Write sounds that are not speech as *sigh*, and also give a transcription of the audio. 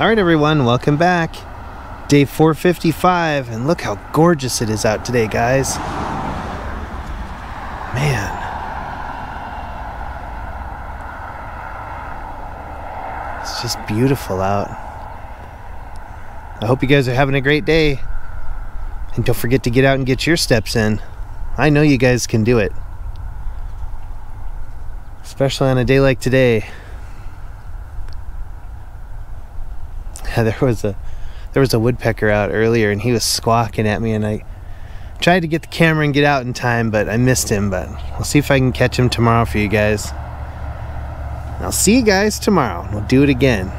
All right, everyone, welcome back. Day 455, and look how gorgeous it is out today, guys. Man. It's just beautiful out. I hope you guys are having a great day. And don't forget to get out and get your steps in. I know you guys can do it. Especially on a day like today. *laughs* there was a there was a woodpecker out earlier and he was squawking at me and I tried to get the camera and get out in time but I missed him but I'll see if I can catch him tomorrow for you guys. I'll see you guys tomorrow. We'll do it again.